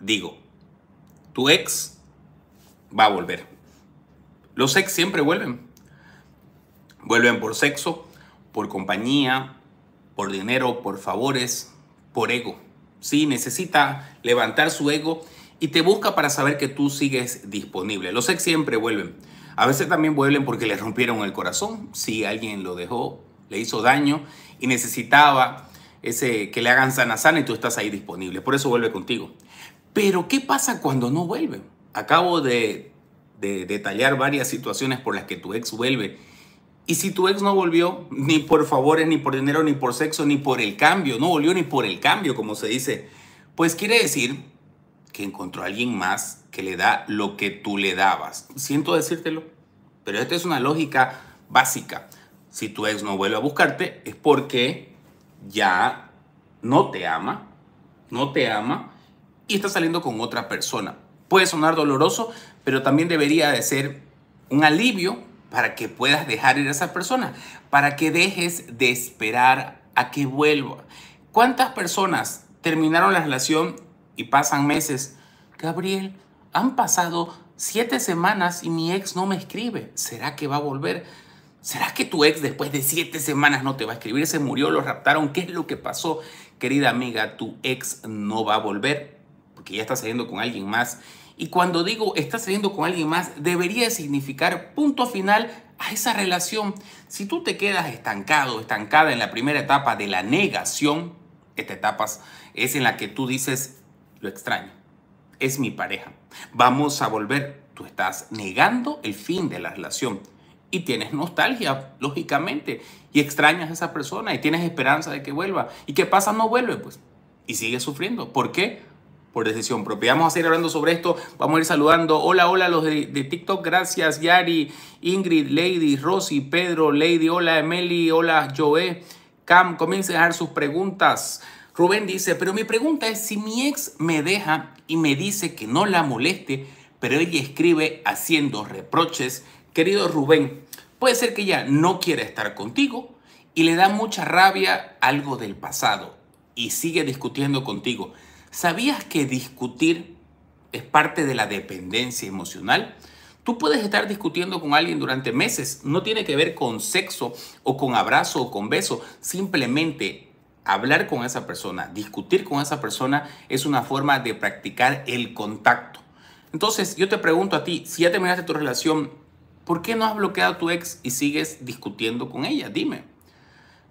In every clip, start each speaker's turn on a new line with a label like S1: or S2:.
S1: digo, tu ex va a volver. Los ex siempre vuelven. Vuelven por sexo, por compañía, por dinero, por favores, por ego. Sí, necesita levantar su ego y te busca para saber que tú sigues disponible. Los ex siempre vuelven. A veces también vuelven porque le rompieron el corazón. Si alguien lo dejó, le hizo daño y necesitaba ese que le hagan sana sana y tú estás ahí disponible. Por eso vuelve contigo. Pero ¿qué pasa cuando no vuelve? Acabo de, de detallar varias situaciones por las que tu ex vuelve. Y si tu ex no volvió, ni por favores, ni por dinero, ni por sexo, ni por el cambio, no volvió ni por el cambio, como se dice, pues quiere decir que encontró a alguien más que le da lo que tú le dabas. Siento decírtelo, pero esta es una lógica básica. Si tu ex no vuelve a buscarte, es porque ya no te ama, no te ama y está saliendo con otra persona. Puede sonar doloroso, pero también debería de ser un alivio para que puedas dejar ir a esa persona, para que dejes de esperar a que vuelva. ¿Cuántas personas terminaron la relación y pasan meses? Gabriel, han pasado siete semanas y mi ex no me escribe. ¿Será que va a volver? ¿Será que tu ex después de siete semanas no te va a escribir? Se murió, lo raptaron. ¿Qué es lo que pasó? Querida amiga, tu ex no va a volver porque ya está saliendo con alguien más. Y cuando digo está saliendo con alguien más, debería significar punto final a esa relación. Si tú te quedas estancado, estancada en la primera etapa de la negación, esta etapa es en la que tú dices, lo extraño, es mi pareja, vamos a volver. Tú estás negando el fin de la relación y tienes nostalgia, lógicamente, y extrañas a esa persona y tienes esperanza de que vuelva. ¿Y qué pasa? No vuelve, pues. Y sigues sufriendo. ¿Por qué? Por decisión propia. Vamos a seguir hablando sobre esto. Vamos a ir saludando. Hola, hola, los de, TikTok. Gracias, Yari, Ingrid, Lady, Rosy, Pedro, Lady. Hola, Emily. Hola, Joe. Cam, comiencen a dejar sus preguntas. Rubén dice, pero mi pregunta es si mi ex me deja y me dice que no la moleste, pero ella escribe haciendo reproches. Querido Rubén, Puede ser que ella no quiera estar contigo y le da mucha rabia algo del pasado y sigue discutiendo contigo. ¿Sabías que discutir es parte de la dependencia emocional? Tú puedes estar discutiendo con alguien durante meses. No tiene que ver con sexo o con abrazo o con beso. Simplemente hablar con esa persona, discutir con esa persona es una forma de practicar el contacto. Entonces yo te pregunto a ti, si ya terminaste tu relación, ¿Por qué no has bloqueado a tu ex y sigues discutiendo con ella? Dime.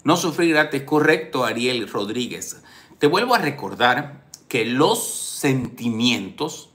S1: No sufrir gratis, correcto, Ariel Rodríguez. Te vuelvo a recordar que los sentimientos,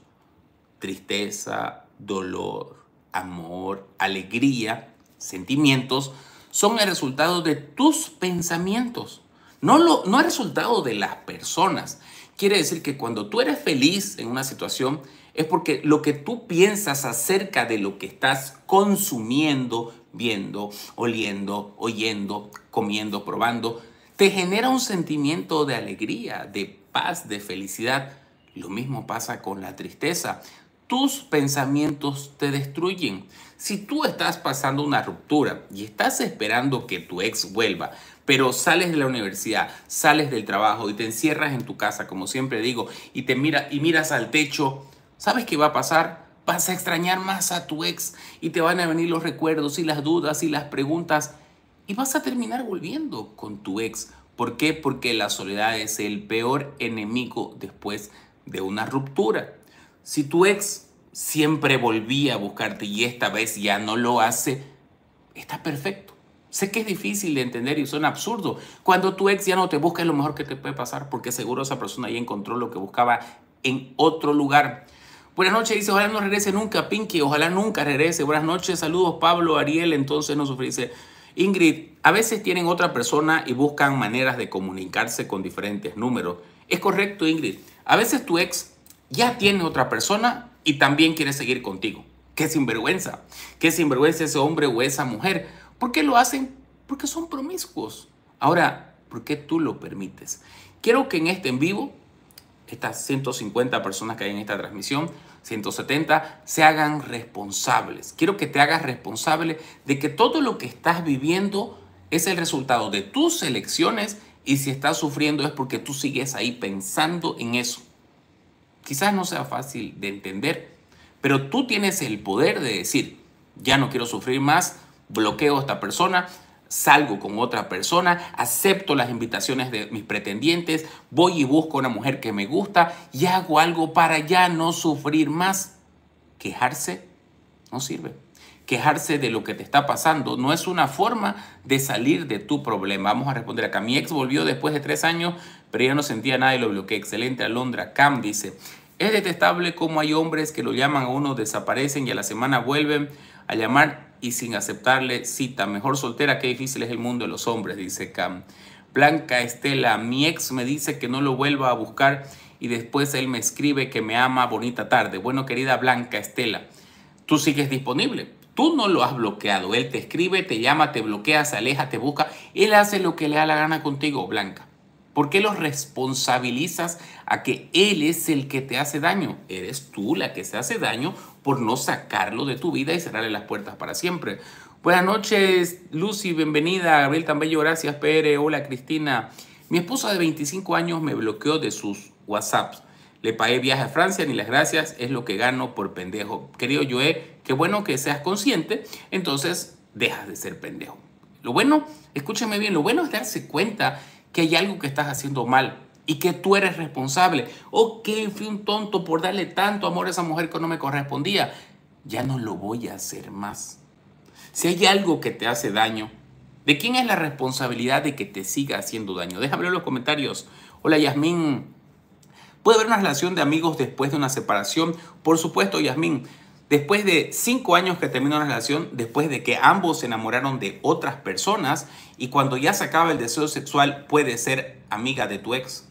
S1: tristeza, dolor, amor, alegría, sentimientos, son el resultado de tus pensamientos. No, lo, no el resultado de las personas. Quiere decir que cuando tú eres feliz en una situación, es porque lo que tú piensas acerca de lo que estás consumiendo, viendo, oliendo, oyendo, comiendo, probando, te genera un sentimiento de alegría, de paz, de felicidad. Lo mismo pasa con la tristeza. Tus pensamientos te destruyen. Si tú estás pasando una ruptura y estás esperando que tu ex vuelva, pero sales de la universidad, sales del trabajo y te encierras en tu casa, como siempre digo, y te mira y miras al techo ¿Sabes qué va a pasar? Vas a extrañar más a tu ex y te van a venir los recuerdos y las dudas y las preguntas y vas a terminar volviendo con tu ex. ¿Por qué? Porque la soledad es el peor enemigo después de una ruptura. Si tu ex siempre volvía a buscarte y esta vez ya no lo hace, está perfecto. Sé que es difícil de entender y suena absurdo. Cuando tu ex ya no te busca es lo mejor que te puede pasar porque seguro esa persona ya encontró lo que buscaba en otro lugar. Buenas noches, dice, ojalá no regrese nunca, Pinky, ojalá nunca regrese. Buenas noches, saludos, Pablo, Ariel, entonces no sufre. Dice, Ingrid, a veces tienen otra persona y buscan maneras de comunicarse con diferentes números. Es correcto, Ingrid. A veces tu ex ya tiene otra persona y también quiere seguir contigo. Qué sinvergüenza. Qué sinvergüenza ese hombre o esa mujer. ¿Por qué lo hacen? Porque son promiscuos. Ahora, ¿por qué tú lo permites? Quiero que en este en vivo, estas 150 personas que hay en esta transmisión, 170 se hagan responsables. Quiero que te hagas responsable de que todo lo que estás viviendo es el resultado de tus elecciones y si estás sufriendo es porque tú sigues ahí pensando en eso. Quizás no sea fácil de entender, pero tú tienes el poder de decir, ya no quiero sufrir más, bloqueo a esta persona, salgo con otra persona, acepto las invitaciones de mis pretendientes, voy y busco una mujer que me gusta y hago algo para ya no sufrir más. Quejarse no sirve. Quejarse de lo que te está pasando no es una forma de salir de tu problema. Vamos a responder acá. Mi ex volvió después de tres años, pero ya no sentía nada y lo bloqueé. Excelente, Alondra. Cam dice, es detestable cómo hay hombres que lo llaman a uno, desaparecen y a la semana vuelven a llamar y sin aceptarle cita. Mejor soltera, qué difícil es el mundo de los hombres, dice Cam. Blanca Estela, mi ex me dice que no lo vuelva a buscar y después él me escribe que me ama, bonita tarde. Bueno, querida Blanca Estela, tú sigues disponible. Tú no lo has bloqueado. Él te escribe, te llama, te bloquea, se aleja, te busca. Él hace lo que le da la gana contigo, Blanca. ¿Por qué lo responsabilizas a que él es el que te hace daño? Eres tú la que se hace daño por no sacarlo de tu vida y cerrarle las puertas para siempre. Buenas noches, Lucy, bienvenida. Gabriel Tambello, gracias, Pere. Hola, Cristina. Mi esposa de 25 años me bloqueó de sus WhatsApps. Le pagué viaje a Francia, ni las gracias, es lo que gano por pendejo. Querido Joé, qué bueno que seas consciente, entonces dejas de ser pendejo. Lo bueno, escúchame bien, lo bueno es darse cuenta que hay algo que estás haciendo mal y que tú eres responsable. Ok, fui un tonto por darle tanto amor a esa mujer que no me correspondía. Ya no lo voy a hacer más. Si hay algo que te hace daño, ¿de quién es la responsabilidad de que te siga haciendo daño? Déjame en los comentarios. Hola Yasmín. ¿Puede haber una relación de amigos después de una separación? Por supuesto, Yasmín. Después de cinco años que terminó la relación, después de que ambos se enamoraron de otras personas y cuando ya se acaba el deseo sexual, puede ser amiga de tu ex.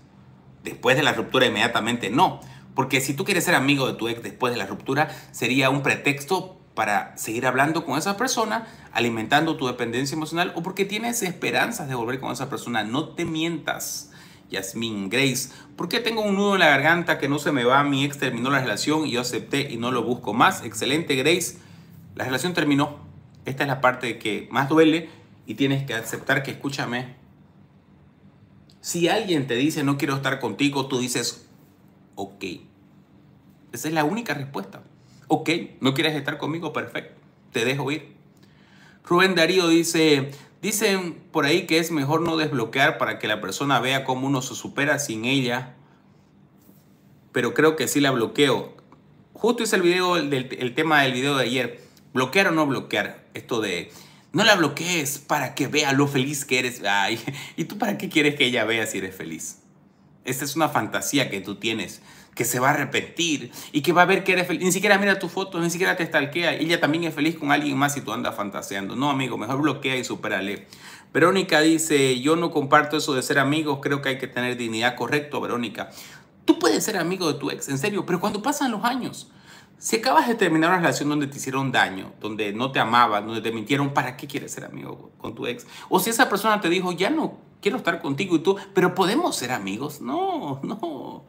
S1: Después de la ruptura, inmediatamente no. Porque si tú quieres ser amigo de tu ex después de la ruptura, sería un pretexto para seguir hablando con esa persona, alimentando tu dependencia emocional o porque tienes esperanzas de volver con esa persona. No te mientas. Yasmin Grace, ¿por qué tengo un nudo en la garganta que no se me va? Mi ex terminó la relación y yo acepté y no lo busco más. Excelente, Grace. La relación terminó. Esta es la parte que más duele y tienes que aceptar que, escúchame, si alguien te dice no quiero estar contigo, tú dices, ok. Esa es la única respuesta. Ok, no quieres estar conmigo, perfecto. Te dejo ir. Rubén Darío dice, Dicen por ahí que es mejor no desbloquear para que la persona vea cómo uno se supera sin ella. Pero creo que sí la bloqueo. Justo hice el video, el, tema del video de ayer. ¿Bloquear o no bloquear? Esto de no la bloquees para que vea lo feliz que eres. Ay, ¿Y tú para qué quieres que ella vea si eres feliz? Esta es una fantasía que tú tienes que se va a repetir y que va a ver que eres feliz. Ni siquiera mira tu foto, ni siquiera te stalkea. Ella también es feliz con alguien más y tú andas fantaseando. No, amigo, mejor bloquea y supérale. Verónica dice, yo no comparto eso de ser amigos, creo que hay que tener dignidad. Correcto, Verónica. Tú puedes ser amigo de tu ex, en serio, pero cuando pasan los años, si acabas de terminar una relación donde te hicieron daño, donde no te amaban, donde te mintieron, ¿para qué quieres ser amigo con tu ex? O si esa persona te dijo, ya no quiero estar contigo y tú, pero podemos ser amigos. No, no.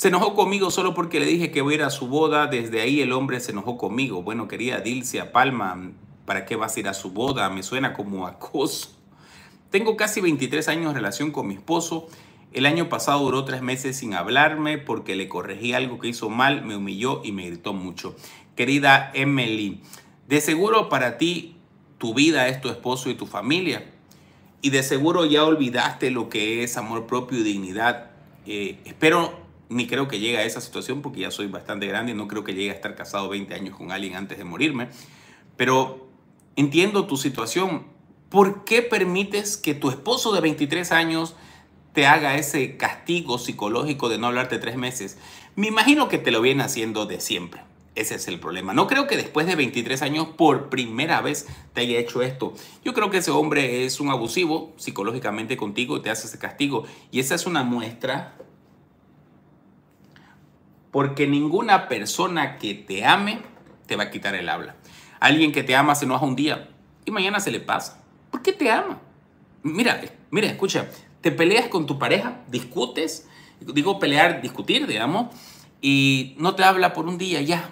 S1: Se enojó conmigo solo porque le dije que voy a ir a su boda. Desde ahí el hombre se enojó conmigo. Bueno, querida Dilcia Palma, ¿para qué vas a ir a su boda? Me suena como acoso. Tengo casi 23 años de relación con mi esposo. El año pasado duró tres meses sin hablarme porque le corregí algo que hizo mal, me humilló y me gritó mucho. Querida Emily, de seguro para ti tu vida es tu esposo y tu familia. Y de seguro ya olvidaste lo que es amor propio y dignidad. Eh, espero ni creo que llegue a esa situación porque ya soy bastante grande y no creo que llegue a estar casado 20 años con alguien antes de morirme. Pero entiendo tu situación. ¿Por qué permites que tu esposo de 23 años te haga ese castigo psicológico de no hablarte tres meses? Me imagino que te lo viene haciendo de siempre. Ese es el problema. No creo que después de 23 años por primera vez te haya hecho esto. Yo creo que ese hombre es un abusivo psicológicamente contigo y te hace ese castigo. Y esa es una muestra porque ninguna persona que te ame te va a quitar el habla. Alguien que te ama se enoja un día y mañana se le pasa. ¿Por qué te ama? Mira, mira, escucha, te peleas con tu pareja, discutes, digo pelear, discutir, digamos, y no te habla por un día, ya.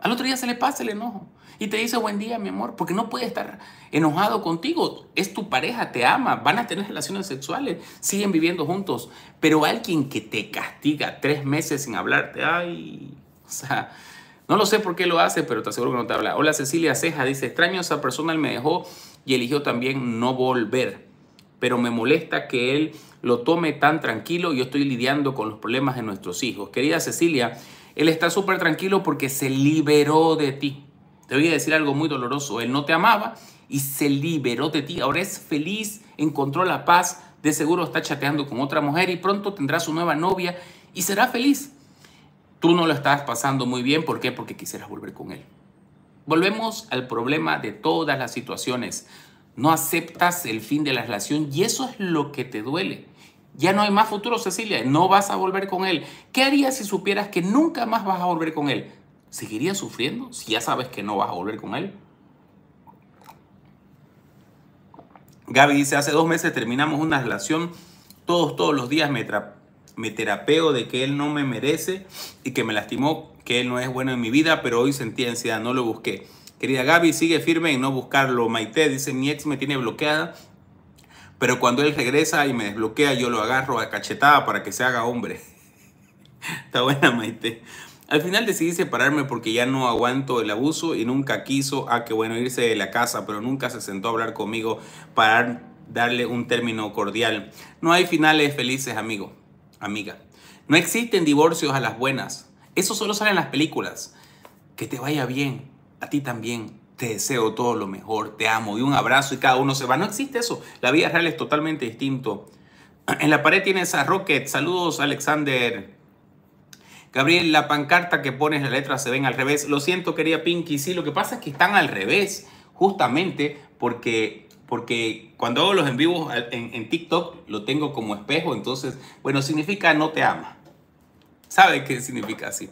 S1: Al otro día se le pasa el enojo. Y te dice buen día, mi amor, porque no puede estar enojado contigo. Es tu pareja, te ama, van a tener relaciones sexuales, siguen viviendo juntos. Pero alguien que te castiga tres meses sin hablarte, ay, o sea, no lo sé por qué lo hace, pero te aseguro que no te habla. Hola Cecilia Ceja, dice, extraño esa persona, él me dejó y eligió también no volver. Pero me molesta que él lo tome tan tranquilo. Yo estoy lidiando con los problemas de nuestros hijos. Querida Cecilia, él está súper tranquilo porque se liberó de ti. Te voy a decir algo muy doloroso. Él no te amaba y se liberó de ti. Ahora es feliz, encontró la paz. De seguro está chateando con otra mujer y pronto tendrá su nueva novia y será feliz. Tú no lo estás pasando muy bien. ¿Por qué? Porque quisieras volver con él. Volvemos al problema de todas las situaciones. No aceptas el fin de la relación y eso es lo que te duele. Ya no hay más futuro, Cecilia. No vas a volver con él. ¿Qué harías si supieras que nunca más vas a volver con él? ¿Seguirías sufriendo si ya sabes que no vas a volver con él? Gaby dice, hace dos meses terminamos una relación. Todos, todos los días me, me terapeo de que él no me merece y que me lastimó, que él no es bueno en mi vida, pero hoy sentí ansiedad, no lo busqué. Querida Gaby, sigue firme en no buscarlo. Maite dice, mi ex me tiene bloqueada pero cuando él regresa y me desbloquea, yo lo agarro a cachetada para que se haga hombre. Está buena, Maite. Al final decidí separarme porque ya no aguanto el abuso y nunca quiso, a ah, que bueno, irse de la casa, pero nunca se sentó a hablar conmigo para darle un término cordial. No hay finales felices, amigo, amiga. No existen divorcios a las buenas. Eso solo sale en las películas. Que te vaya bien, a ti también te deseo todo lo mejor, te amo y un abrazo y cada uno se va. No existe eso. La vida real es totalmente distinto. En la pared tienes a Rocket. Saludos, Alexander. Gabriel, la pancarta que pones, las letras se ven al revés. Lo siento, quería Pinky. Sí, lo que pasa es que están al revés, justamente porque, porque cuando hago los en vivos en, en TikTok lo tengo como espejo. Entonces, bueno, significa no te ama. ¿Sabe qué significa así?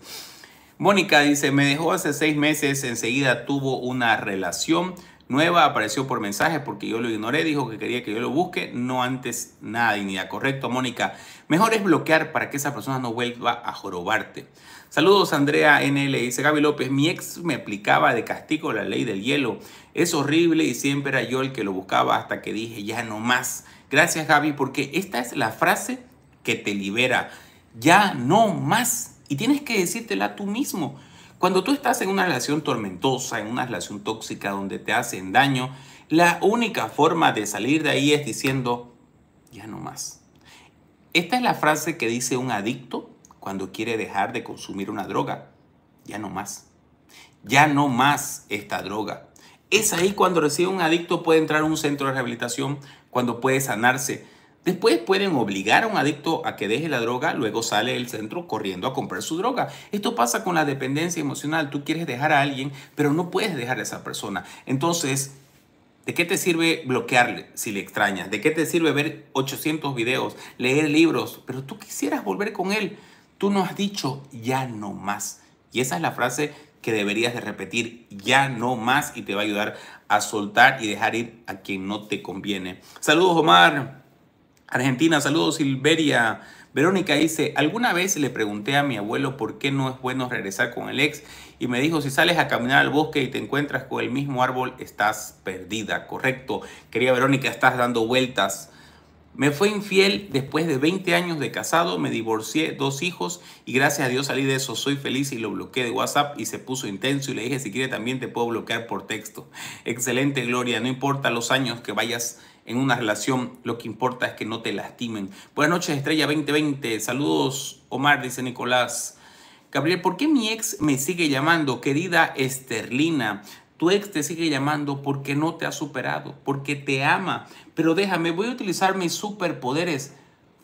S1: Mónica dice, me dejó hace seis meses, enseguida tuvo una relación nueva, apareció por mensaje porque yo lo ignoré, dijo que quería que yo lo busque, no antes nada, ni correcto, Mónica. Mejor es bloquear para que esa persona no vuelva a jorobarte. Saludos, Andrea NL, dice Gaby López, mi ex me aplicaba de castigo la ley del hielo. Es horrible y siempre era yo el que lo buscaba hasta que dije, ya no más. Gracias, Gaby, porque esta es la frase que te libera. Ya no más. Y tienes que decírtela tú mismo. Cuando tú estás en una relación tormentosa, en una relación tóxica donde te hacen daño, la única forma de salir de ahí es diciendo, ya no más. Esta es la frase que dice un adicto cuando quiere dejar de consumir una droga. Ya no más. Ya no más esta droga. Es ahí cuando recibe un adicto puede entrar a un centro de rehabilitación, cuando puede sanarse Después pueden obligar a un adicto a que deje la droga, luego sale del centro corriendo a comprar su droga. Esto pasa con la dependencia emocional. Tú quieres dejar a alguien, pero no puedes dejar a esa persona. Entonces, ¿de qué te sirve bloquearle si le extrañas? ¿De qué te sirve ver 800 videos, leer libros? Pero tú quisieras volver con él. Tú no has dicho ya no más. Y esa es la frase que deberías de repetir ya no más y te va a ayudar a soltar y dejar ir a quien no te conviene. Saludos Omar. Argentina, saludos Silveria. Verónica dice, alguna vez le pregunté a mi abuelo por qué no es bueno regresar con el ex y me dijo, si sales a caminar al bosque y te encuentras con el mismo árbol, estás perdida. Correcto, querida Verónica, estás dando vueltas. Me fue infiel después de 20 años de casado, me divorcié, dos hijos y gracias a Dios salí de eso, soy feliz y lo bloqueé de WhatsApp y se puso intenso y le dije, si quiere también te puedo bloquear por texto. Excelente, Gloria, no importa los años que vayas en una relación, lo que importa es que no te lastimen. Buenas noches, Estrella 2020. Saludos, Omar, dice Nicolás. Gabriel, ¿por qué mi ex me sigue llamando? Querida Esterlina, tu ex te sigue llamando porque no te ha superado, porque te ama. Pero déjame, voy a utilizar mis superpoderes.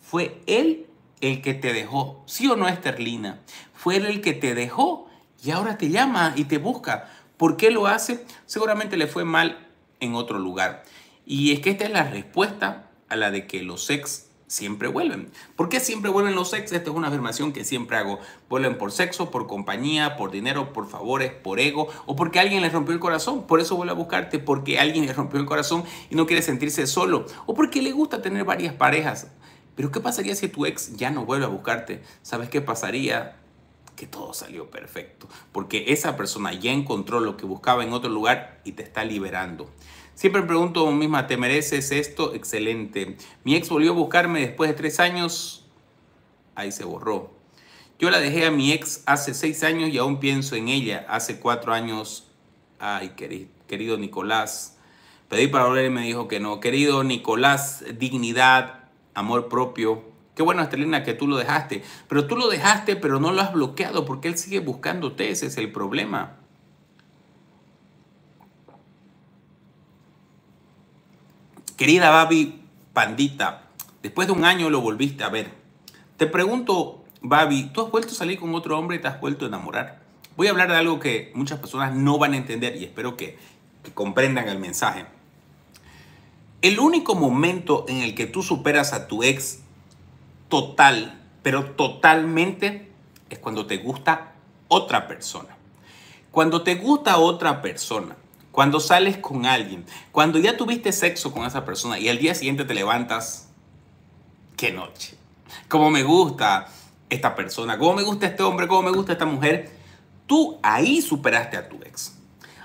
S1: Fue él el que te dejó, ¿sí o no, Esterlina? Fue él el que te dejó y ahora te llama y te busca. ¿Por qué lo hace? Seguramente le fue mal en otro lugar. Y es que esta es la respuesta a la de que los sex siempre vuelven. ¿Por qué siempre vuelven los sex? Esta es una afirmación que siempre hago. Vuelven por sexo, por compañía, por dinero, por favores, por ego o porque alguien les rompió el corazón. Por eso vuelve a buscarte, porque alguien le rompió el corazón y no quiere sentirse solo o porque le gusta tener varias parejas. Pero ¿qué pasaría si tu ex ya no vuelve a buscarte? ¿Sabes qué pasaría? que todo salió perfecto, porque esa persona ya encontró lo que buscaba en otro lugar y te está liberando. Siempre pregunto a mí misma, ¿te mereces esto? Excelente. Mi ex volvió a buscarme después de tres años. Ahí se borró. Yo la dejé a mi ex hace seis años y aún pienso en ella. Hace cuatro años. Ay, querido, querido Nicolás. Pedí para volver y me dijo que no. Querido Nicolás, dignidad, amor propio. Qué bueno, Estelina, que tú lo dejaste. Pero tú lo dejaste, pero no lo has bloqueado porque él sigue buscándote. Ese es el problema. Querida Babi Pandita, después de un año lo volviste a ver. Te pregunto, Babi, ¿tú has vuelto a salir con otro hombre y te has vuelto a enamorar? Voy a hablar de algo que muchas personas no van a entender y espero que, que comprendan el mensaje. El único momento en el que tú superas a tu ex total, pero totalmente, es cuando te gusta otra persona. Cuando te gusta otra persona, cuando sales con alguien, cuando ya tuviste sexo con esa persona y al día siguiente te levantas, qué noche. Cómo me gusta esta persona, cómo me gusta este hombre, cómo me gusta esta mujer. Tú ahí superaste a tu ex.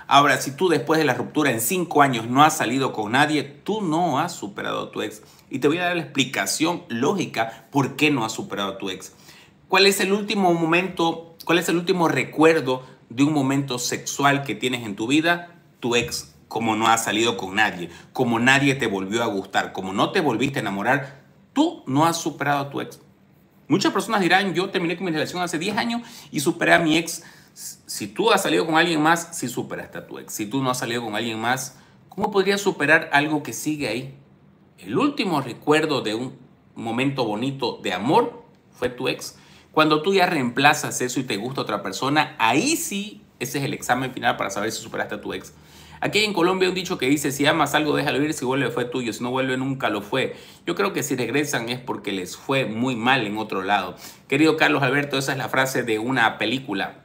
S1: Ahora, si tú después de la ruptura en cinco años no has salido con nadie, tú no has superado a tu ex. Y te voy a dar la explicación lógica por qué no has superado a tu ex. ¿Cuál es el último momento, cuál es el último recuerdo de un momento sexual que tienes en tu vida? Tu ex como no has salido con nadie, como nadie te volvió a gustar, como no te volviste a enamorar, tú no has superado a tu ex. Muchas personas dirán, yo terminé con mi relación hace 10 años y superé a mi ex. Si tú has salido con alguien más, sí superaste a tu ex. Si tú no has salido con alguien más, ¿cómo podrías superar algo que sigue ahí? El último recuerdo de un momento bonito de amor fue tu ex. Cuando tú ya reemplazas eso y te gusta otra persona, ahí sí, ese es el examen final para saber si superaste a tu ex. Aquí en Colombia hay un dicho que dice, si amas algo, déjalo ir, si vuelve fue tuyo, si no vuelve nunca lo fue. Yo creo que si regresan es porque les fue muy mal en otro lado. Querido Carlos Alberto, esa es la frase de una película.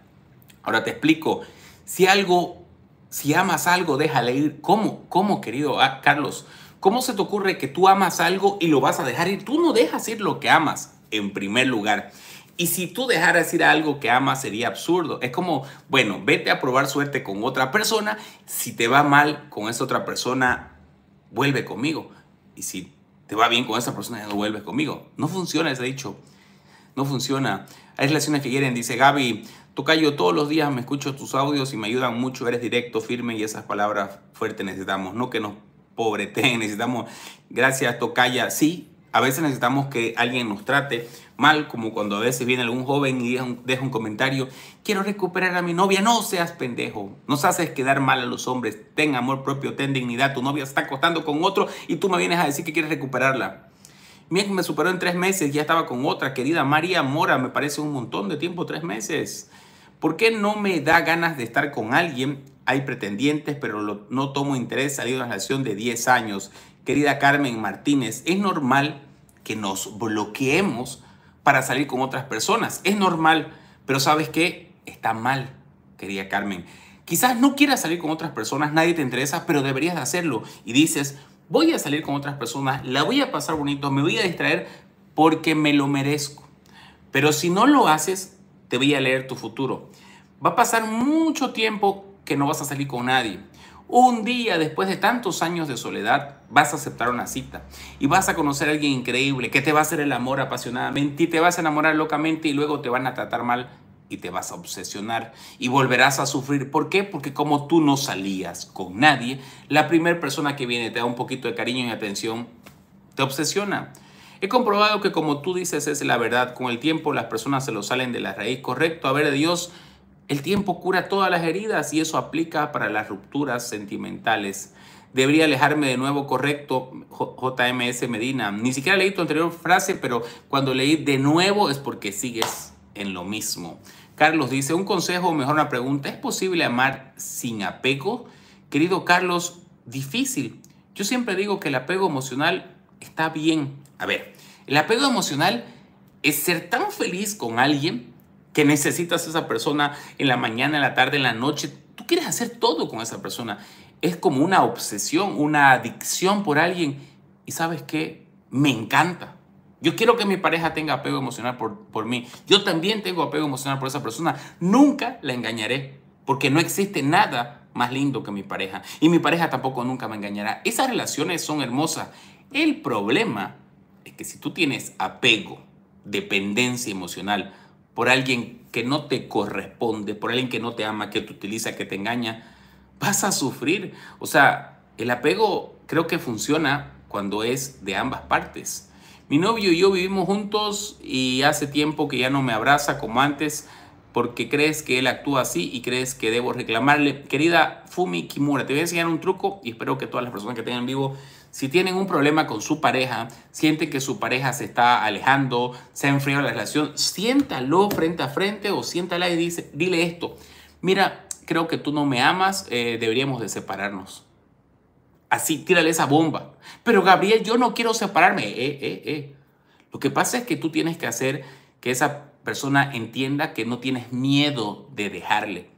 S1: Ahora te explico, si algo, si amas algo, déjalo ir. ¿Cómo? ¿Cómo, querido ah, Carlos? ¿Cómo se te ocurre que tú amas algo y lo vas a dejar ir? Tú no dejas ir lo que amas, en primer lugar. Y si tú dejaras ir algo que amas sería absurdo. Es como, bueno, vete a probar suerte con otra persona. Si te va mal con esa otra persona, vuelve conmigo. Y si te va bien con esa persona, ya no vuelves conmigo. No funciona ese dicho. No funciona. Hay relaciones que quieren. Dice Gaby, Tocayo, todos los días me escucho tus audios y me ayudan mucho. Eres directo, firme y esas palabras fuertes necesitamos. No que nos pobreten, necesitamos. Gracias, Tocaya. Sí, a veces necesitamos que alguien nos trate mal, como cuando a veces viene algún joven y deja un, comentario, quiero recuperar a mi novia, no seas pendejo, nos haces quedar mal a los hombres, ten amor propio, ten dignidad, tu novia está acostando con otro y tú me vienes a decir que quieres recuperarla. Mi ex me superó en tres meses, ya estaba con otra, querida María Mora, me parece un montón de tiempo, tres meses. ¿Por qué no me da ganas de estar con alguien? Hay pretendientes, pero no tomo interés, salido de una relación de 10 años. Querida Carmen Martínez, es normal que nos bloqueemos para salir con otras personas. Es normal, pero ¿sabes qué? Está mal, querida Carmen. Quizás no quieras salir con otras personas, nadie te interesa, pero deberías de hacerlo. Y dices, voy a salir con otras personas, la voy a pasar bonito, me voy a distraer porque me lo merezco. Pero si no lo haces, te voy a leer tu futuro. Va a pasar mucho tiempo que no vas a salir con nadie. Un día después de tantos años de soledad vas a aceptar una cita y vas a conocer a alguien increíble que te va a hacer el amor apasionadamente y te vas a enamorar locamente y luego te van a tratar mal y te vas a obsesionar y volverás a sufrir. ¿Por qué? Porque como tú no salías con nadie, la primera persona que viene te da un poquito de cariño y atención, te obsesiona. He comprobado que como tú dices es la verdad, con el tiempo las personas se lo salen de la raíz. Correcto, a ver, Dios el tiempo cura todas las heridas y eso aplica para las rupturas sentimentales. Debería alejarme de nuevo, correcto, JMS Medina. Ni siquiera leí tu anterior frase, pero cuando leí de nuevo es porque sigues en lo mismo. Carlos dice, un consejo o mejor una pregunta, ¿es posible amar sin apego? Querido Carlos, difícil. Yo siempre digo que el apego emocional está bien. A ver, el apego emocional es ser tan feliz con alguien que necesitas a esa persona en la mañana, en la tarde, en la noche. Tú quieres hacer todo con esa persona. Es como una obsesión, una adicción por alguien. Y sabes qué? Me encanta. Yo quiero que mi pareja tenga apego emocional por, por mí. Yo también tengo apego emocional por esa persona. Nunca la engañaré, porque no existe nada más lindo que mi pareja. Y mi pareja tampoco nunca me engañará. Esas relaciones son hermosas. El problema es que si tú tienes apego, dependencia emocional por alguien que no te corresponde, por alguien que no te ama, que te utiliza, que te engaña, vas a sufrir. O sea, el apego creo que funciona cuando es de ambas partes. Mi novio y yo vivimos juntos y hace tiempo que ya no me abraza como antes porque crees que él actúa así y crees que debo reclamarle. Querida Fumi Kimura, te voy a enseñar un truco y espero que todas las personas que tengan vivo, si tienen un problema con su pareja, sienten que su pareja se está alejando, se ha enfriado la relación, siéntalo frente a frente o siéntala y dice, dile esto. Mira, creo que tú no me amas, eh, deberíamos de separarnos. Así, tírale esa bomba. Pero Gabriel, yo no quiero separarme. Eh, eh. Lo que pasa es que tú tienes que hacer que esa persona entienda que no tienes miedo de dejarle.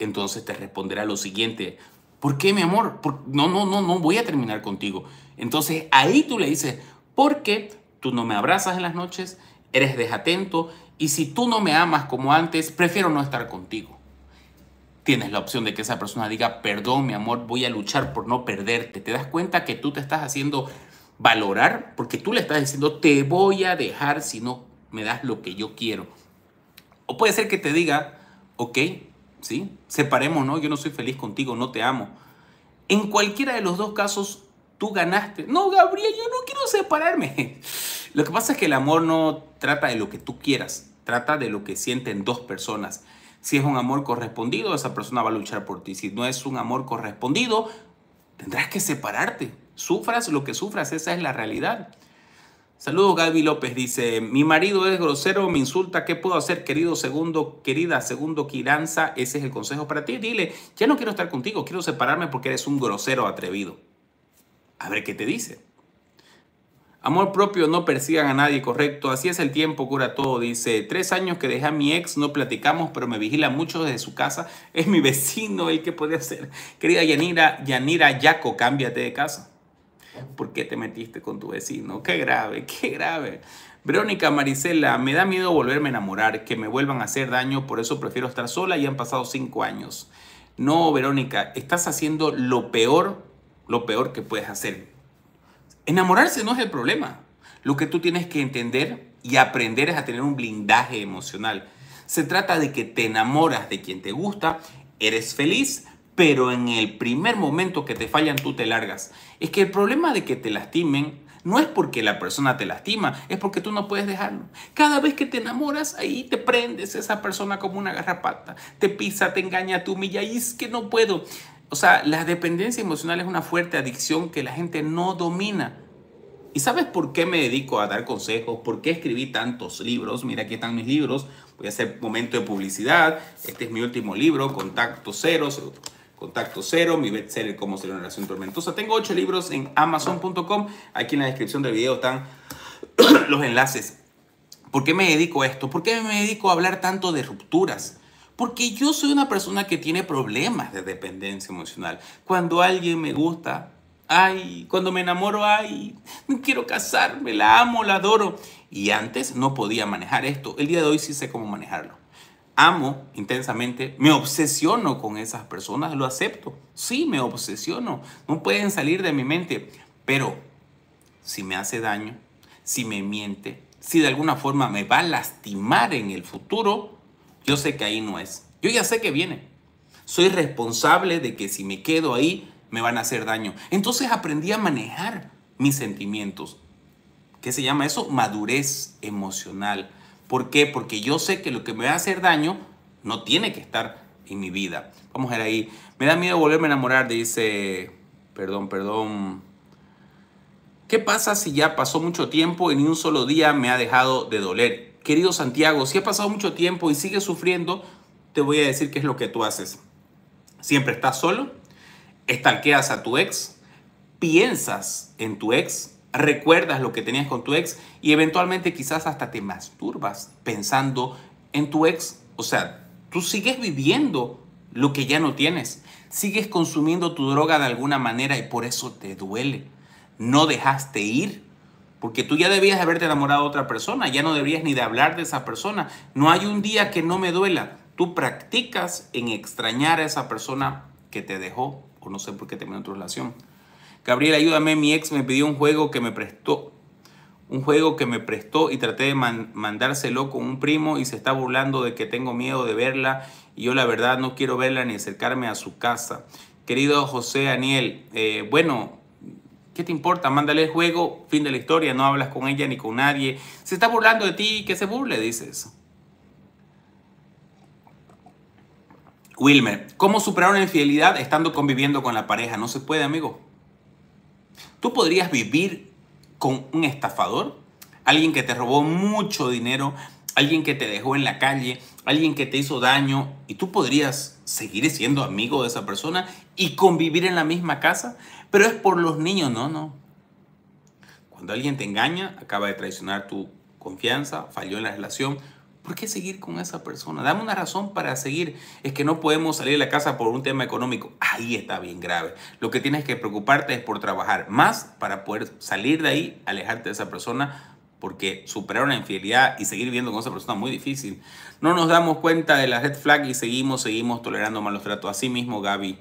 S1: Entonces te responderá lo siguiente. ¿Por qué, mi amor? no, no, no, no voy a terminar contigo. Entonces ahí tú le dices, porque tú no me abrazas en las noches, eres desatento y si tú no me amas como antes, prefiero no estar contigo tienes la opción de que esa persona diga, perdón, mi amor, voy a luchar por no perderte. Te das cuenta que tú te estás haciendo valorar porque tú le estás diciendo, te voy a dejar si no me das lo que yo quiero. O puede ser que te diga, ok, sí, separemos, ¿no? Yo no soy feliz contigo, no te amo. En cualquiera de los dos casos, tú ganaste. No, Gabriel, yo no quiero separarme. Lo que pasa es que el amor no trata de lo que tú quieras, trata de lo que sienten dos personas. Si es un amor correspondido, esa persona va a luchar por ti. Si no es un amor correspondido, tendrás que separarte. Sufras lo que sufras, esa es la realidad. Saludos, Gaby López dice, mi marido es grosero, me insulta, ¿qué puedo hacer, querido segundo, querida segundo Quiranza? Ese es el consejo para ti. Dile, ya no quiero estar contigo, quiero separarme porque eres un grosero atrevido. A ver qué te dice. Amor propio, no persigan a nadie, correcto. Así es el tiempo, cura todo. Dice, tres años que dejé a mi ex, no platicamos, pero me vigila mucho desde su casa. Es mi vecino el que puede hacer. Querida Yanira, Yanira Yaco, cámbiate de casa. ¿Por qué te metiste con tu vecino? Qué grave, qué grave. Verónica Marisela, me da miedo volverme a enamorar, que me vuelvan a hacer daño, por eso prefiero estar sola y han pasado cinco años. No, Verónica, estás haciendo lo peor, lo peor que puedes hacer Enamorarse no es el problema. Lo que tú tienes que entender y aprender es a tener un blindaje emocional. Se trata de que te enamoras de quien te gusta, eres feliz, pero en el primer momento que te fallan tú te largas. Es que el problema de que te lastimen no es porque la persona te lastima, es porque tú no puedes dejarlo. Cada vez que te enamoras, ahí te prendes esa persona como una garrapata. Te pisa, te engaña, te humilla y es que no puedo. O sea, la dependencia emocional es una fuerte adicción que la gente no domina. ¿Y sabes por qué me dedico a dar consejos? ¿Por qué escribí tantos libros? Mira, aquí están mis libros. Voy a hacer momento de publicidad. Este es mi último libro, Contacto Cero. Contacto Cero, mi bestseller Cómo ser una relación tormentosa. Tengo ocho libros en amazon.com. Aquí en la descripción del video están los enlaces. ¿Por qué me dedico a esto? ¿Por qué me dedico a hablar tanto de rupturas? Porque yo soy una persona que tiene problemas de dependencia emocional. Cuando alguien me gusta, ay, cuando me enamoro, ay, quiero casarme, la amo, la adoro. Y antes no podía manejar esto. El día de hoy sí sé cómo manejarlo. Amo intensamente, me obsesiono con esas personas, lo acepto. Sí, me obsesiono. No pueden salir de mi mente. Pero si me hace daño, si me miente, si de alguna forma me va a lastimar en el futuro, yo sé que ahí no es. Yo ya sé que viene. Soy responsable de que si me quedo ahí, me van a hacer daño. Entonces aprendí a manejar mis sentimientos. ¿Qué se llama eso? Madurez emocional. ¿Por qué? Porque yo sé que lo que me va a hacer daño no tiene que estar en mi vida. Vamos a ver ahí. Me da miedo volverme a enamorar, dice, perdón, perdón. ¿Qué pasa si ya pasó mucho tiempo y ni un solo día me ha dejado de doler? querido Santiago, si ha pasado mucho tiempo y sigues sufriendo, te voy a decir qué es lo que tú haces. Siempre estás solo, estalqueas a tu ex, piensas en tu ex, recuerdas lo que tenías con tu ex y eventualmente quizás hasta te masturbas pensando en tu ex. O sea, tú sigues viviendo lo que ya no tienes. Sigues consumiendo tu droga de alguna manera y por eso te duele. No dejaste ir porque tú ya debías haberte enamorado de otra persona, ya no deberías ni de hablar de esa persona. No hay un día que no me duela. Tú practicas en extrañar a esa persona que te dejó, o no sé por qué terminó tu relación. Gabriel, ayúdame, mi ex me pidió un juego que me prestó, un juego que me prestó y traté de mandárselo con un primo y se está burlando de que tengo miedo de verla y yo la verdad no quiero verla ni acercarme a su casa. Querido José Daniel, eh, bueno, ¿Qué te importa? Mándale el juego, fin de la historia, no hablas con ella ni con nadie. Se está burlando de ti, que se burle, dices. Wilmer, ¿cómo superar una infidelidad estando conviviendo con la pareja? No se puede, amigo. ¿Tú podrías vivir con un estafador? Alguien que te robó mucho dinero, alguien que te dejó en la calle, alguien que te hizo daño y tú podrías seguir siendo amigo de esa persona y convivir en la misma casa, pero es por los niños, no, no. Cuando alguien te engaña, acaba de traicionar tu confianza, falló en la relación, ¿por qué seguir con esa persona? Dame una razón para seguir. Es que no podemos salir de la casa por un tema económico. Ahí está bien grave. Lo que tienes que preocuparte es por trabajar más para poder salir de ahí, alejarte de esa persona porque superar una infidelidad y seguir viviendo con esa persona es muy difícil. No nos damos cuenta de la red flag y seguimos, seguimos tolerando malos tratos. Así mismo, Gaby.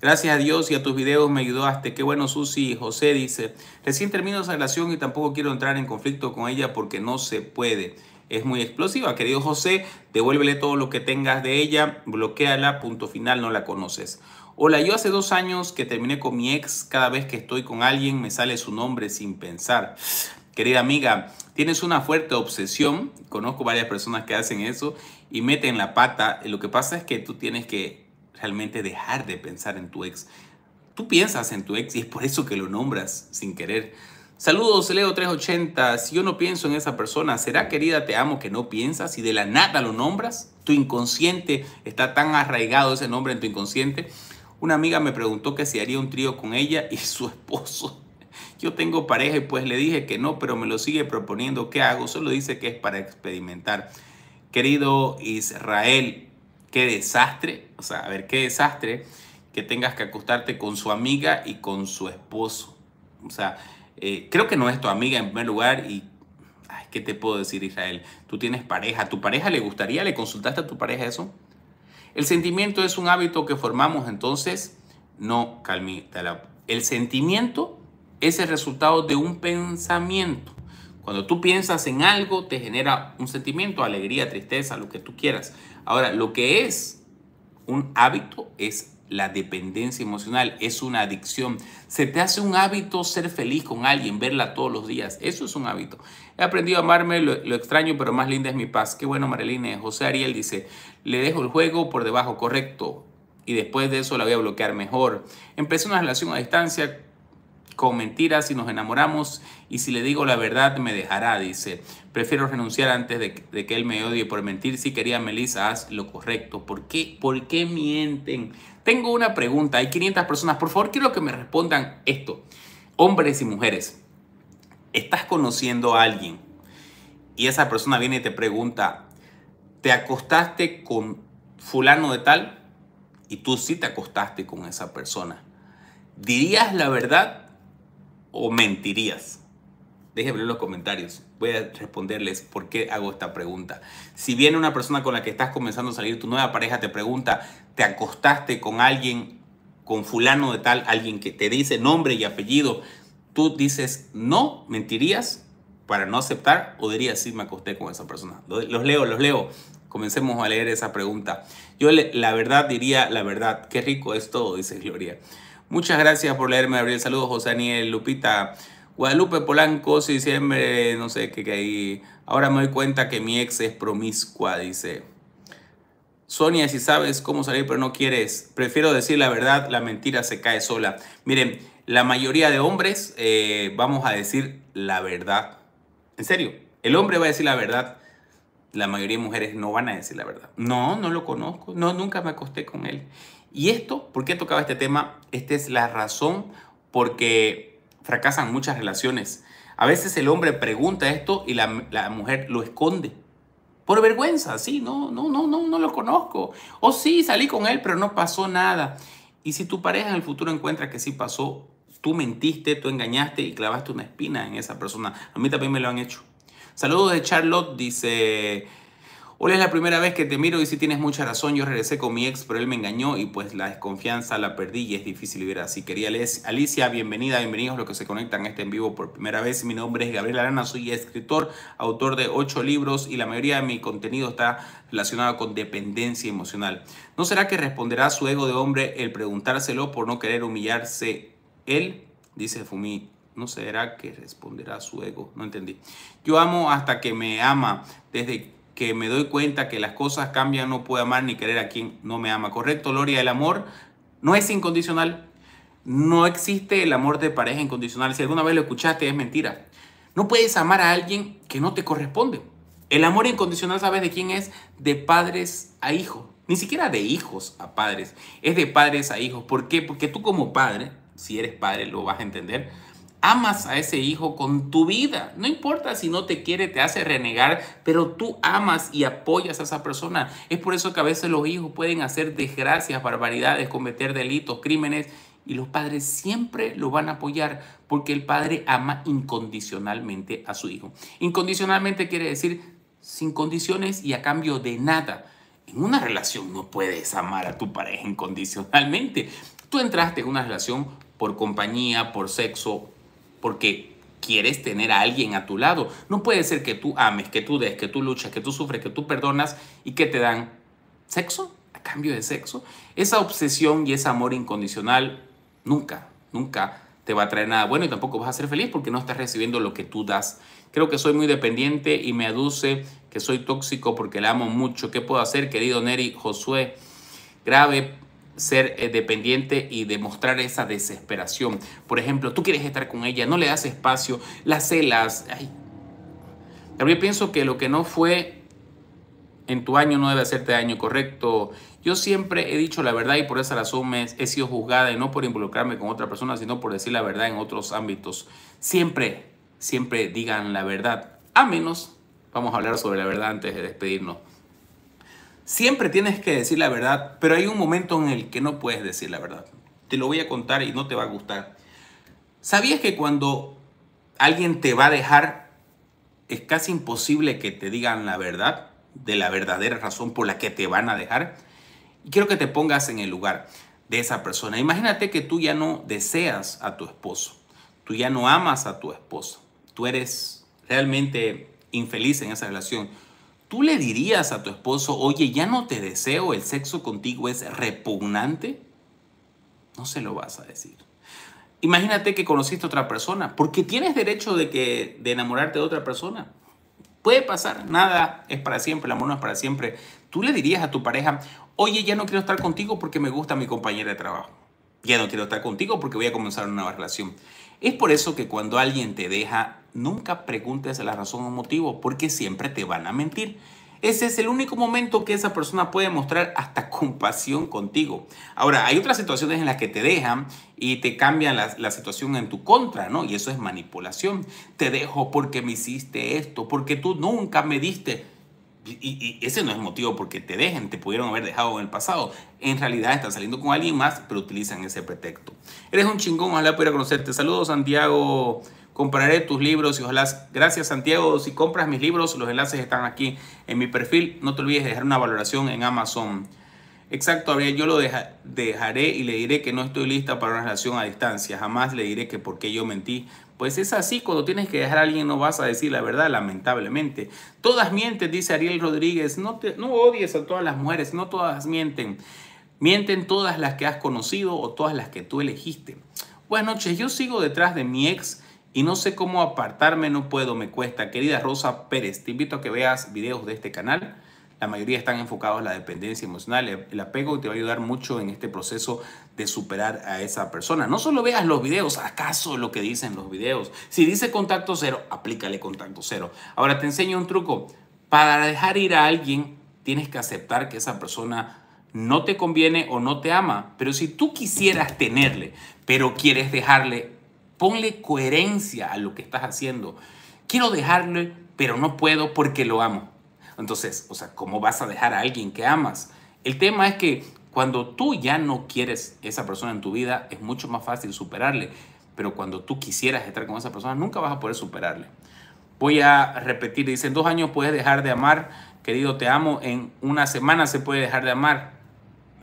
S1: Gracias a Dios y a tus videos me ayudaste. Qué bueno, Susi. José dice, recién termino esa relación y tampoco quiero entrar en conflicto con ella porque no se puede. Es muy explosiva. Querido José, devuélvele todo lo que tengas de ella, bloqueala, punto final, no la conoces. Hola, yo hace dos años que terminé con mi ex, cada vez que estoy con alguien me sale su nombre sin pensar. Querida amiga, tienes una fuerte obsesión, conozco varias personas que hacen eso y meten la pata. Lo que pasa es que tú tienes que realmente dejar de pensar en tu ex. Tú piensas en tu ex y es por eso que lo nombras sin querer. Saludos, Leo 380. Si yo no pienso en esa persona, ¿será querida te amo que no piensas y de la nada lo nombras? Tu inconsciente está tan arraigado ese nombre en tu inconsciente. Una amiga me preguntó que si haría un trío con ella y su esposo. Yo tengo pareja y pues le dije que no, pero me lo sigue proponiendo. ¿Qué hago? Solo dice que es para experimentar. Querido Israel, qué desastre. O sea, a ver, qué desastre que tengas que acostarte con su amiga y con su esposo. O sea, eh, creo que no es tu amiga en primer lugar y ¿qué te puedo decir, Israel? Tú tienes pareja. ¿A tu pareja le gustaría? ¿Le consultaste a tu pareja eso? El sentimiento es un hábito que formamos, entonces no, calmita. El sentimiento es el resultado de un pensamiento. Cuando tú piensas en algo, te genera un sentimiento, alegría, tristeza, lo que tú quieras. Ahora, lo que es un hábito es la dependencia emocional, es una adicción. Se te hace un hábito ser feliz con alguien, verla todos los días. Eso es un hábito. He aprendido a amarme, lo, extraño, pero más linda es mi paz. Qué bueno, Marilene. José Ariel dice, le dejo el juego por debajo, correcto. Y después de eso la voy a bloquear mejor. Empecé una relación a distancia con mentiras si nos enamoramos y si le digo la verdad me dejará, dice. Prefiero renunciar antes de, que él me odie por mentir. Si quería Melissa, haz lo correcto. ¿Por qué? ¿Por qué mienten? Tengo una pregunta. Hay 500 personas. Por favor, quiero que me respondan esto. Hombres y mujeres. Estás conociendo a alguien y esa persona viene y te pregunta, ¿te acostaste con fulano de tal? Y tú sí te acostaste con esa persona. ¿Dirías la verdad o mentirías? Déjenme en los comentarios. Voy a responderles por qué hago esta pregunta. Si viene una persona con la que estás comenzando a salir, tu nueva pareja te pregunta, ¿te acostaste con alguien, con fulano de tal, alguien que te dice nombre y apellido? Tú dices, no, mentirías para no aceptar o dirías, sí, me acosté con esa persona. Los leo, los leo. Comencemos a leer esa pregunta. Yo la verdad diría la verdad. Qué rico es todo, dice Gloria. Muchas gracias por leerme, Gabriel. Saludos, José Daniel, Lupita. Guadalupe Polanco, diciembre, no sé qué ahí. Ahora me doy cuenta que mi ex es promiscua, dice. Sonia, si sabes cómo salir pero no quieres, prefiero decir la verdad, la mentira se cae sola. Miren, la mayoría de hombres eh, vamos a decir la verdad. En serio, el hombre va a decir la verdad. La mayoría de mujeres no van a decir la verdad. No, no lo conozco. No, nunca me acosté con él. Y esto, ¿por qué tocaba este tema? Esta es la razón porque fracasan muchas relaciones. A veces el hombre pregunta esto y la, mujer lo esconde. Por vergüenza, sí, no, no, no, no, no lo conozco. O sí, salí con él, pero no pasó nada. Y si tu pareja en el futuro encuentra que sí pasó, tú mentiste, tú engañaste y clavaste una espina en esa persona. A mí también me lo han hecho. Saludos de Charlotte, dice... Hola, es la primera vez que te miro y si tienes mucha razón, yo regresé con mi ex, pero él me engañó y pues la desconfianza la perdí y es difícil vivir así. Quería leer, Alicia, bienvenida, bienvenidos a los que se conectan a este en vivo por primera vez. Mi nombre es Gabriel Arana, soy escritor, autor de ocho libros y la mayoría de mi contenido está relacionado con dependencia emocional. ¿No será que responderá su ego de hombre el preguntárselo por no querer humillarse él? Dice Fumi, ¿No será que responderá su ego? No entendí. Yo amo hasta que me ama. Desde que me doy cuenta que las cosas cambian, no puedo amar ni querer a quien no me ama. ¿Correcto, Loria? El amor no es incondicional. No existe el amor de pareja incondicional. Si alguna vez lo escuchaste, es mentira. No puedes amar a alguien que no te corresponde. El amor incondicional, ¿sabes de quién es? De padres a hijos. Ni siquiera de hijos a padres. Es de padres a hijos. ¿Por qué? Porque tú como padre, si eres padre lo vas a entender, amas a ese hijo con tu vida. No importa si no te quiere, te hace renegar, pero tú amas y apoyas a esa persona. Es por eso que a veces los hijos pueden hacer desgracias, barbaridades, cometer delitos, crímenes, y los padres siempre lo van a apoyar porque el padre ama incondicionalmente a su hijo. Incondicionalmente quiere decir sin condiciones y a cambio de nada. En una relación no puedes amar a tu pareja incondicionalmente. Tú entraste en una relación por compañía, por sexo, porque quieres tener a alguien a tu lado. No puede ser que tú ames, que tú des, que tú luchas, que tú sufres, que tú perdonas y que te dan sexo a cambio de sexo. Esa obsesión y ese amor incondicional nunca, nunca te va a traer nada bueno y tampoco vas a ser feliz porque no estás recibiendo lo que tú das. Creo que soy muy dependiente y me aduce que soy tóxico porque la amo mucho. ¿Qué puedo hacer, querido Neri Josué? Grave ser eh, dependiente y demostrar esa desesperación. Por ejemplo, tú quieres estar con ella, no le das espacio, la celas. Ay. También pienso que lo que no fue en tu año no debe hacerte daño, correcto. Yo siempre he dicho la verdad y por esa razón me he sido juzgada y no por involucrarme con otra persona, sino por decir la verdad en otros ámbitos. Siempre, siempre digan la verdad. A menos, vamos a hablar sobre la verdad antes de despedirnos. Siempre tienes que decir la verdad, pero hay un momento en el que no puedes decir la verdad. Te lo voy a contar y no te va a gustar. ¿Sabías que cuando alguien te va a dejar, es casi imposible que te digan la verdad, de la verdadera razón por la que te van a dejar? Y quiero que te pongas en el lugar de esa persona. Imagínate que tú ya no deseas a tu esposo, tú ya no amas a tu esposo, tú eres realmente infeliz en esa relación ¿Tú le dirías a tu esposo, oye, ya no te deseo, el sexo contigo es repugnante? No se lo vas a decir. Imagínate que conociste a otra persona, porque tienes derecho de, que, de enamorarte de otra persona. Puede pasar, nada es para siempre, el amor no es para siempre. Tú le dirías a tu pareja, oye, ya no quiero estar contigo porque me gusta mi compañera de trabajo. Ya no quiero estar contigo porque voy a comenzar una nueva relación. Es por eso que cuando alguien te deja, nunca preguntes la razón o motivo, porque siempre te van a mentir. Ese es el único momento que esa persona puede mostrar hasta compasión contigo. Ahora, hay otras situaciones en las que te dejan y te cambian la, la, situación en tu contra, ¿no? Y eso es manipulación. Te dejo porque me hiciste esto, porque tú nunca me diste. Y, ese no es motivo porque te dejen, te pudieron haber dejado en el pasado. En realidad están saliendo con alguien más, pero utilizan ese pretexto. Eres un chingón, ojalá pudiera conocerte. Saludos, Santiago compraré tus libros y ojalá, gracias Santiago, si compras mis libros, los enlaces están aquí en mi perfil. No te olvides de dejar una valoración en Amazon. Exacto, Ariel, yo lo dejaré y le diré que no estoy lista para una relación a distancia. Jamás le diré que por qué yo mentí. Pues es así, cuando tienes que dejar a alguien no vas a decir la verdad, lamentablemente. Todas mienten, dice Ariel Rodríguez. No, te, no odies a todas las mujeres, no todas mienten. Mienten todas las que has conocido o todas las que tú elegiste. Buenas noches, yo sigo detrás de mi ex y no sé cómo apartarme, no puedo, me cuesta. Querida Rosa Pérez, te invito a que veas videos de este canal. La mayoría están enfocados en la dependencia emocional, el apego te va a ayudar mucho en este proceso de superar a esa persona. No solo veas los videos, acaso lo que dicen los videos. Si dice contacto cero, aplícale contacto cero. Ahora te enseño un truco. Para dejar ir a alguien, tienes que aceptar que esa persona no te conviene o no te ama. Pero si tú quisieras tenerle, pero quieres dejarle, Ponle coherencia a lo que estás haciendo. Quiero dejarle, pero no puedo porque lo amo. Entonces, o sea, ¿cómo vas a dejar a alguien que amas? El tema es que cuando tú ya no quieres esa persona en tu vida, es mucho más fácil superarle. pero cuando tú quisieras estar con esa persona, nunca vas a poder superarle. Voy a repetir, dice, en dos años puedes dejar de amar, querido, te amo, en una semana se puede dejar de amar,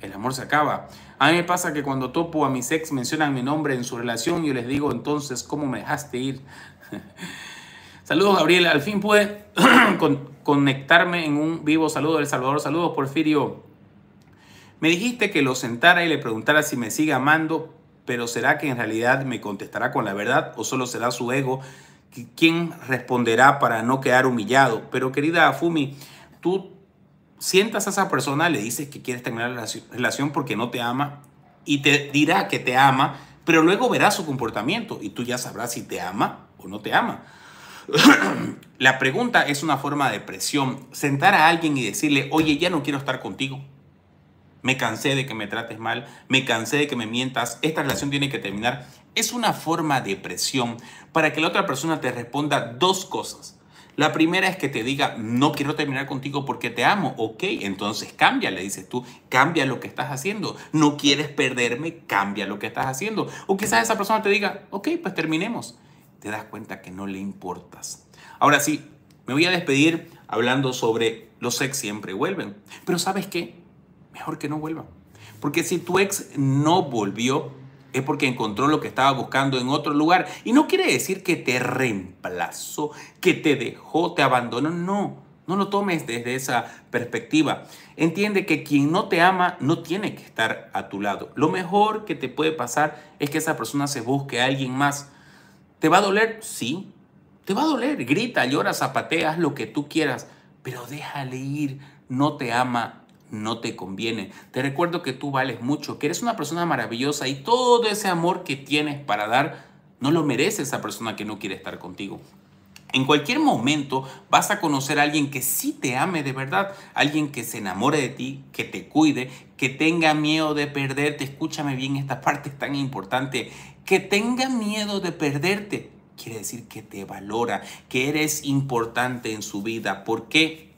S1: el amor se acaba. A mí me pasa que cuando topo a mis ex mencionan mi nombre en su relación, yo les digo entonces, ¿cómo me dejaste ir? Saludos, Gabriel. Al fin pude conectarme en un vivo saludo del Salvador. Saludos, Porfirio. Me dijiste que lo sentara y le preguntara si me sigue amando, pero ¿será que en realidad me contestará con la verdad o solo será su ego quien responderá para no quedar humillado? Pero querida Fumi, tú sientas a esa persona, le dices que quieres terminar la relación porque no te ama y te dirá que te ama, pero luego verás su comportamiento y tú ya sabrás si te ama o no te ama. La pregunta es una forma de presión. Sentar a alguien y decirle, oye, ya no quiero estar contigo me cansé de que me trates mal, me cansé de que me mientas, esta relación tiene que terminar, es una forma de presión para que la otra persona te responda dos cosas. La primera es que te diga, no quiero terminar contigo porque te amo. Ok, entonces cambia, le dices tú, cambia lo que estás haciendo. No quieres perderme, cambia lo que estás haciendo. O quizás esa persona te diga, ok, pues terminemos. Te das cuenta que no le importas. Ahora sí, me voy a despedir hablando sobre los ex siempre vuelven. Pero ¿sabes qué? mejor que no vuelva. Porque si tu ex no volvió, es porque encontró lo que estaba buscando en otro lugar. Y no quiere decir que te reemplazó, que te dejó, te abandonó. No, no lo tomes desde esa perspectiva. Entiende que quien no te ama no tiene que estar a tu lado. Lo mejor que te puede pasar es que esa persona se busque a alguien más. ¿Te va a doler? Sí. Te va a doler. Grita, llora, zapatea, haz lo que tú quieras. Pero déjale ir. No te ama no te conviene. Te recuerdo que tú vales mucho, que eres una persona maravillosa y todo ese amor que tienes para dar no lo merece esa persona que no quiere estar contigo. En cualquier momento vas a conocer a alguien que sí te ame de verdad, alguien que se enamore de ti, que te cuide, que tenga miedo de perderte. Escúchame bien, esta parte es tan importante. Que tenga miedo de perderte. Quiere decir que te valora, que eres importante en su vida. ¿Por qué?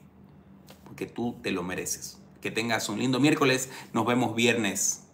S1: Porque tú te lo mereces. Que tengas un lindo miércoles. Nos vemos viernes.